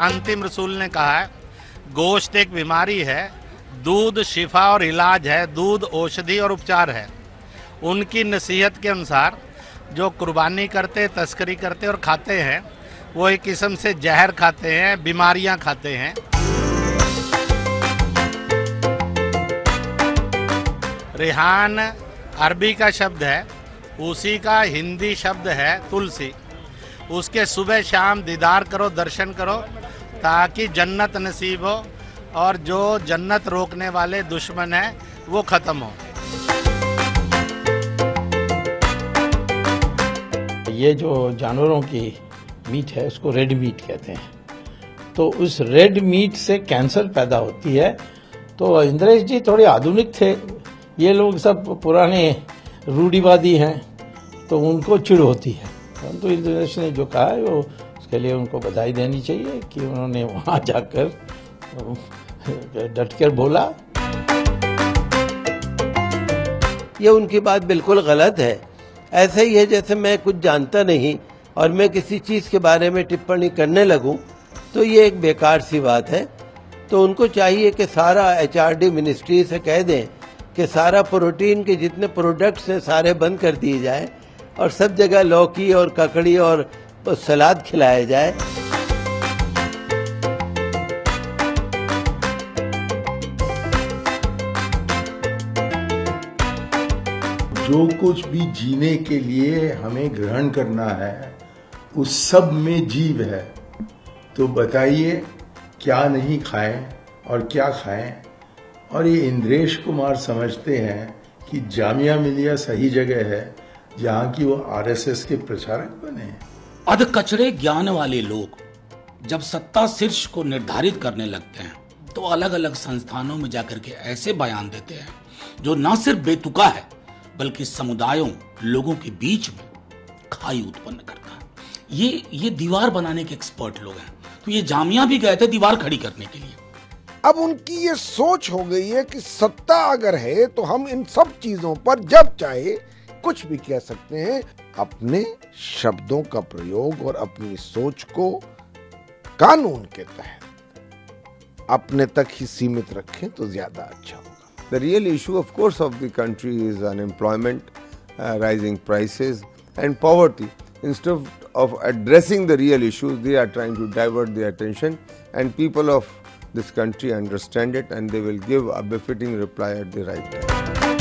अंतिम रसूल ने कहा है, गोश्त एक बीमारी है, दूध शिफा और इलाज है, दूध औषधि और उपचार है। उनकी नसीहत के अनुसार, जो कुर्बानी करते, तस्करी करते और खाते हैं, वो एक किस्म से जहर खाते हैं, बीमारियाँ खाते हैं। रिहान अरबी का शब्द है, उसी का हिंदी शब्द है तुलसी। उसके सुबह शाम दीदार करो, दर्शन करो ताकि जन्नत नसीब हो और जो जन्नत रोकने वाले दुश्मन हैं, वो ख़त्म हो। ये जो जानवरों की मीट है उसको रेड मीट कहते हैं। तो उस रेड मीट से कैंसर पैदा होती है। तो इंद्रेश जी थोड़े आधुनिक थे। ये लोग सब पुराने रूढ़ीवादी हैं तो उनको चिड़ होती है। परंतु तो इंद्रेश ने जो कहा है, वो उसके लिए उनको बधाई देनी चाहिए कि उन्होंने वहाँ जाकर, डटकर बोला। ये उनकी बात बिल्कुल गलत है। ऐसा ही है जैसे मैं कुछ जानता नहीं और मैं किसी चीज़ के बारे में टिप्पणी करने लगूं तो ये एक बेकार सी बात है। तो उनको चाहिए कि सारा एचआरडी मिनिस्ट्री से कह दें कि सारा प्रोटीन के जितने प्रोडक्ट्स हैं, सारे बंद कर दिए जाए और सब जगह लौकी और ककड़ी और सलाद खिलाया जाए। जो कुछ भी जीने के लिए हमें ग्रहण करना है, उस सब में जीव है। तो बताइए, क्या नहीं खाएँ और क्या खाएँ? और ये इंद्रेश कुमार समझते हैं कि जामिया मिलिया सही जगह है, जहाँ की वो आरएसएस के प्रचारक बने अध कचरे ज्ञान वाले लोग जब सत्ता शीर्ष को निर्धारित करने लगते हैं तो अलग अलग संस्थानों में जाकर के ऐसे बयान देते हैं, जो न सिर्फ़ बेतुका है, बल्कि समुदायों, लोगों के बीच में खाई उत्पन्न करता है। ये ये दीवार बनाने के एक्सपर्ट लोग हैं। तो ये जामिया भी गए थे दीवार खड़ी करने के लिए। अब उनकी ये सोच हो गई है कि सत्ता अगर है तो हम इन सब चीज़ों पर जब चाहे कुछ भी कह सकते हैं अपने शब्दों का प्रयोग और अपनी सोच को कानून के तहत अपने तक ही सीमित रखें तो ज़्यादा अच्छा होगा। The real issue of course of the country is unemployment rising prices and poverty instead of addressing the real issues they are trying to divert the attention and people of this country understand it and they will give a befitting reply at the right time